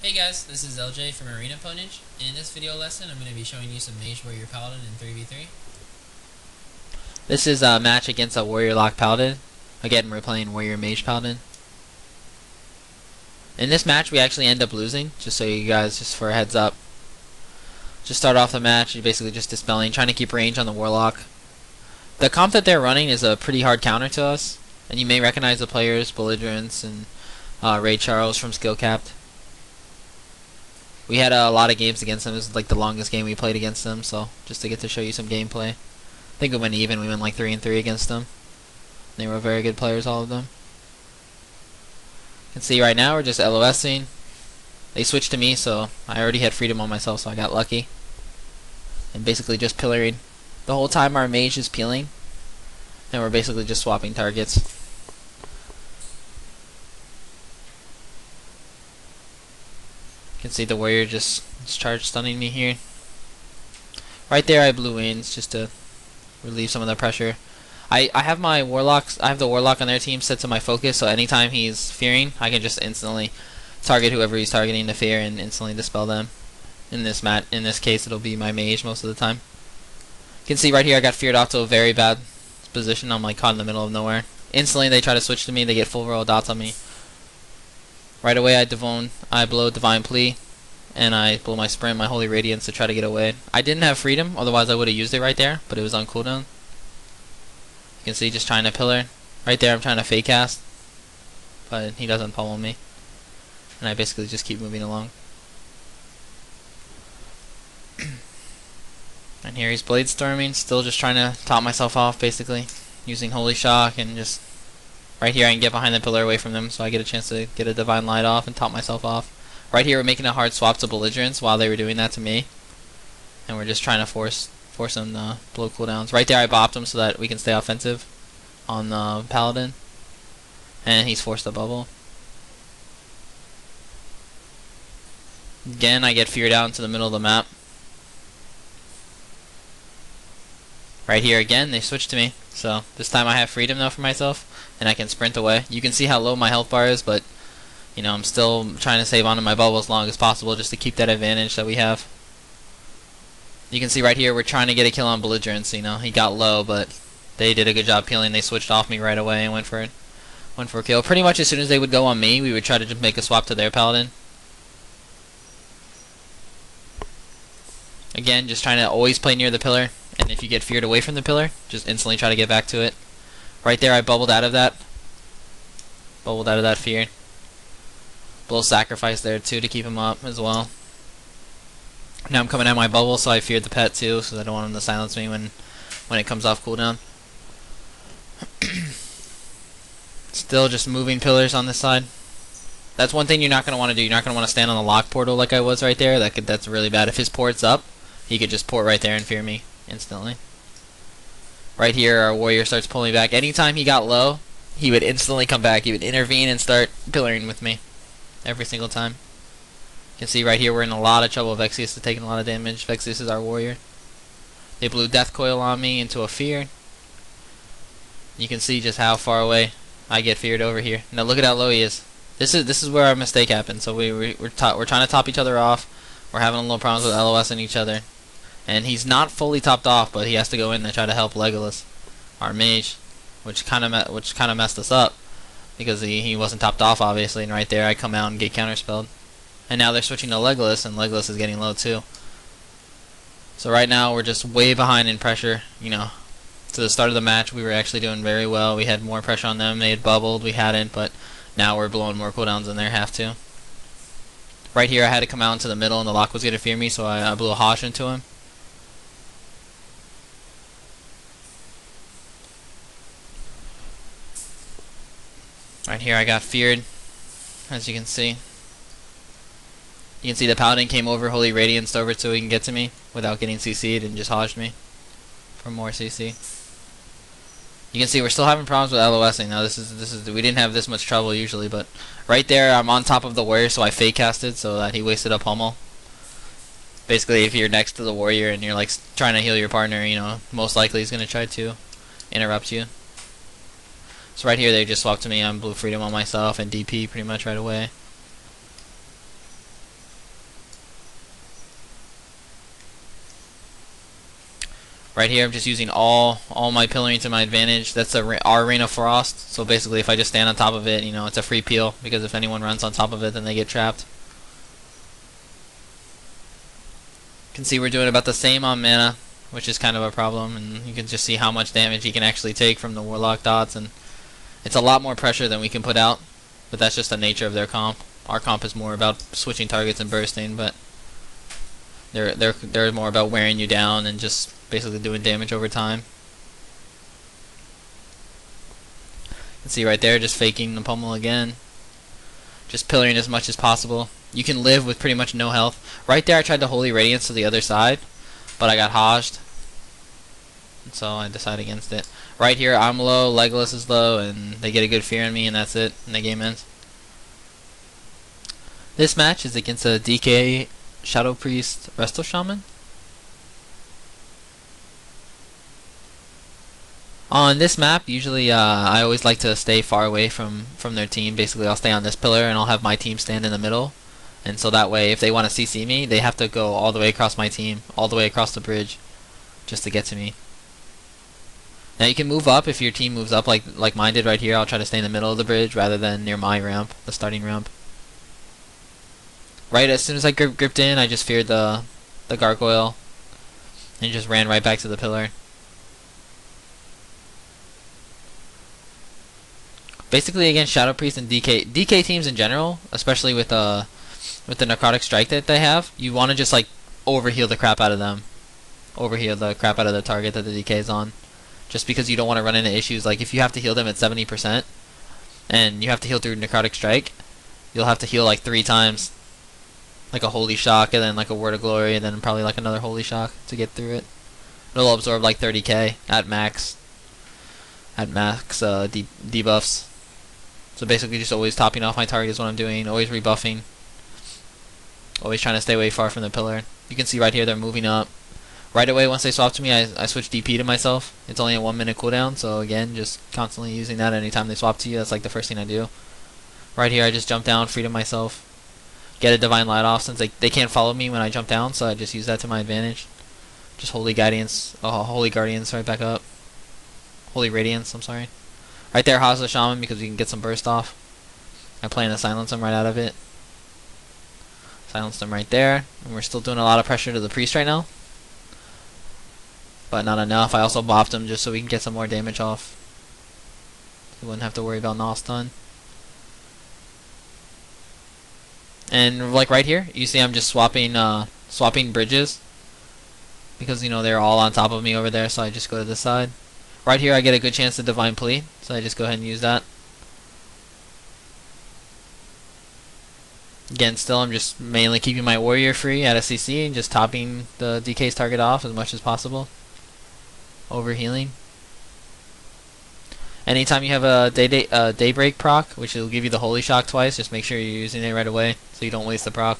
Hey guys, this is LJ from Arena Ponage. In this video lesson, I'm going to be showing you some Mage Warrior Paladin in 3v3. This is a match against a Warrior Lock Paladin. Again, we're playing Warrior Mage Paladin. In this match, we actually end up losing, just so you guys, just for a heads up. Just start off the match, you're basically just dispelling, trying to keep range on the Warlock. The comp that they're running is a pretty hard counter to us, and you may recognize the players, Belligerence and uh, Ray Charles from Skill Capped. We had a lot of games against them. This is like the longest game we played against them, so just to get to show you some gameplay. I think we went even. We went like 3 and 3 against them. They were very good players, all of them. You can see right now we're just LOSing. They switched to me, so I already had freedom on myself, so I got lucky. And basically just pillaring. The whole time our mage is peeling, and we're basically just swapping targets. Can see the warrior just charge stunning me here. Right there I blew wings just to relieve some of the pressure. I, I have my warlocks I have the warlock on their team set to my focus so anytime he's fearing I can just instantly target whoever he's targeting to fear and instantly dispel them. In this mat in this case it'll be my mage most of the time. You can see right here I got feared off to a very bad position. I'm like caught in the middle of nowhere. Instantly they try to switch to me, they get full roll dots on me. Right away I divine I blow divine plea and I blow my sprint, my holy radiance to try to get away. I didn't have freedom, otherwise I would have used it right there, but it was on cooldown. You can see just trying to pillar. Right there I'm trying to fake cast. But he doesn't pummel me. And I basically just keep moving along. and here he's blade storming, still just trying to top myself off basically. Using holy shock and just Right here I can get behind the pillar away from them so I get a chance to get a Divine Light off and top myself off. Right here we're making a hard swap to Belligerence while they were doing that to me. And we're just trying to force force them to blow cooldowns. Right there I bopped him so that we can stay offensive on the Paladin. And he's forced a bubble. Again I get feared out into the middle of the map. Right here again they switched to me. So this time I have freedom now for myself and I can sprint away. You can see how low my health bar is, but you know I'm still trying to save onto my bubble as long as possible just to keep that advantage that we have. You can see right here we're trying to get a kill on Belligerence. You know he got low, but they did a good job peeling. They switched off me right away and went for it. Went for a kill. Pretty much as soon as they would go on me, we would try to just make a swap to their paladin. Again, just trying to always play near the pillar, and if you get feared away from the pillar, just instantly try to get back to it. Right there, I bubbled out of that. Bubbled out of that fear. Little sacrifice there, too, to keep him up as well. Now I'm coming out of my bubble, so I feared the pet, too, so I don't want him to silence me when, when it comes off cooldown. Still just moving pillars on this side. That's one thing you're not going to want to do. You're not going to want to stand on the lock portal like I was right there. That could That's really bad. If his port's up, he could just port right there and fear me instantly. Right here, our warrior starts pulling back. Anytime he got low, he would instantly come back. He would intervene and start pillaring with me. Every single time. You can see right here we're in a lot of trouble. Vexius is taking a lot of damage. Vexius is our warrior. They blew Death Coil on me into a fear. You can see just how far away I get feared over here. Now look at how low he is. This is this is where our mistake happened. So we, we we're we're trying to top each other off. We're having a little problems with LOS and each other. And he's not fully topped off, but he has to go in and try to help Legolas, our mage, which kind of which kind of messed us up because he he wasn't topped off obviously. And right there, I come out and get counterspelled. And now they're switching to Legolas, and Legolas is getting low too. So right now we're just way behind in pressure. You know, to the start of the match, we were actually doing very well. We had more pressure on them. They had bubbled, we hadn't, but now we're blowing more cooldowns than they have to. Right here, I had to come out into the middle, and the lock was going to fear me, so I, I blew a Hosh into him. Right here I got feared, as you can see. You can see the Paladin came over, Holy Radiance over so he can get to me without getting CC'd and just hodged me for more CC. You can see we're still having problems with LOSing. Now this is this is we didn't have this much trouble usually, but right there I'm on top of the warrior, so I fake casted so that he wasted a pummel. Basically, if you're next to the warrior and you're like trying to heal your partner, you know most likely he's gonna try to interrupt you. So right here, they just swapped to me on blew Freedom on myself and DP pretty much right away. Right here, I'm just using all all my pillaring to my advantage. That's a, our Ring of Frost. So basically, if I just stand on top of it, you know, it's a free peel. Because if anyone runs on top of it, then they get trapped. You can see we're doing about the same on mana, which is kind of a problem. And you can just see how much damage he can actually take from the Warlock dots. And it's a lot more pressure than we can put out. But that's just the nature of their comp. Our comp is more about switching targets and bursting, but they're they're they're more about wearing you down and just basically doing damage over time. You can see right there, just faking the pummel again. Just pillaring as much as possible. You can live with pretty much no health. Right there, I tried to Holy Radiance to the other side, but I got hodged. So I decide against it. Right here, I'm low, Legolas is low, and they get a good fear on me, and that's it, and the game ends. This match is against a DK Shadow Priest Resto Shaman. On this map, usually uh, I always like to stay far away from, from their team. Basically, I'll stay on this pillar and I'll have my team stand in the middle. And so that way, if they want to CC me, they have to go all the way across my team, all the way across the bridge, just to get to me. Now you can move up if your team moves up like like mine did right here. I'll try to stay in the middle of the bridge rather than near my ramp, the starting ramp. Right as soon as I grip, gripped in, I just feared the the gargoyle and just ran right back to the pillar. Basically against Shadow Priest and DK DK teams in general, especially with uh with the necrotic strike that they have, you want to just like overheal the crap out of them. Overheal the crap out of the target that the DK is on. Just because you don't want to run into issues like if you have to heal them at 70% and you have to heal through necrotic strike, you'll have to heal like 3 times like a holy shock and then like a word of glory and then probably like another holy shock to get through it. It'll absorb like 30k at max. At max uh, de debuffs. So basically just always topping off my target is what I'm doing, always rebuffing. Always trying to stay away far from the pillar. You can see right here they're moving up. Right away once they swap to me I, I switch DP to myself. It's only a one minute cooldown so again just constantly using that anytime they swap to you. That's like the first thing I do. Right here I just jump down, free to myself. Get a Divine Light off since they, they can't follow me when I jump down so I just use that to my advantage. Just Holy Guardians, oh, Holy Guardians right back up. Holy Radiance, I'm sorry. Right there, the Shaman because we can get some burst off. I plan to silence him right out of it. Silence him right there. And we're still doing a lot of pressure to the priest right now. But not enough. I also bopped him just so we can get some more damage off. We wouldn't have to worry about Nos stun. And like right here, you see I'm just swapping uh, swapping bridges. Because you know they're all on top of me over there, so I just go to this side. Right here I get a good chance to Divine Plea, so I just go ahead and use that. Again, still I'm just mainly keeping my warrior free at a CC and just topping the DK's target off as much as possible. Over healing. Anytime you have a day, day uh, daybreak proc, which will give you the holy shock twice, just make sure you're using it right away so you don't waste the proc.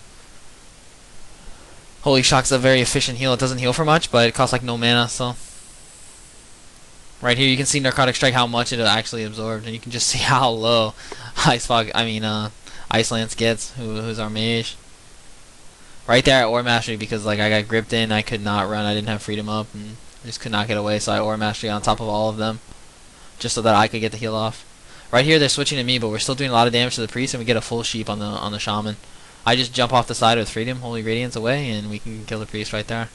Holy shock's a very efficient heal. It doesn't heal for much, but it costs like no mana, so Right here, you can see Necrotic Strike how much it actually absorbed, and you can just see how low Ice Fog, I mean, uh, Ice Lance gets, who, who's our mage. Right there at Aura Mastery, because like I got gripped in, I could not run, I didn't have freedom up, and I just could not get away, so I Aura Mastery on top of all of them, just so that I could get the heal off. Right here, they're switching to me, but we're still doing a lot of damage to the priest, and we get a full sheep on the on the shaman. I just jump off the side with freedom, Holy Radiance away, and we can kill the priest right there.